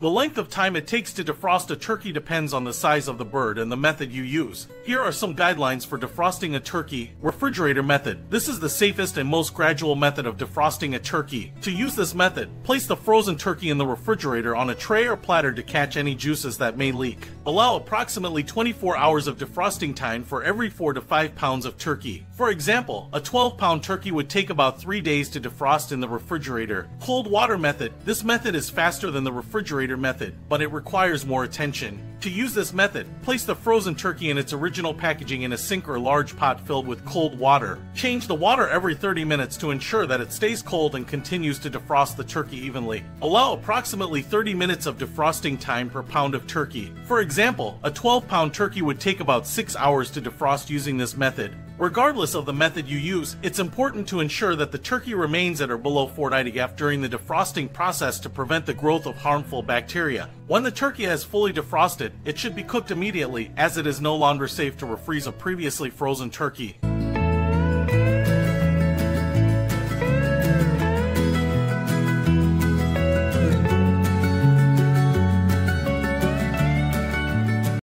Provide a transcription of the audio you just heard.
The length of time it takes to defrost a turkey depends on the size of the bird and the method you use. Here are some guidelines for defrosting a turkey. Refrigerator method. This is the safest and most gradual method of defrosting a turkey. To use this method, place the frozen turkey in the refrigerator on a tray or platter to catch any juices that may leak. Allow approximately 24 hours of defrosting time for every 4 to 5 pounds of turkey. For example, a 12 pound turkey would take about 3 days to defrost in the refrigerator. Cold water method. This method is faster than the refrigerator method, but it requires more attention. To use this method, place the frozen turkey in its original packaging in a sink or large pot filled with cold water. Change the water every 30 minutes to ensure that it stays cold and continues to defrost the turkey evenly. Allow approximately 30 minutes of defrosting time per pound of turkey. For example, a 12 pound turkey would take about 6 hours to defrost using this method. Regardless of the method you use, it's important to ensure that the turkey remains at or below 490F during the defrosting process to prevent the growth of harmful bacteria. When the turkey has fully defrosted, it should be cooked immediately as it is no longer safe to refreeze a previously frozen turkey.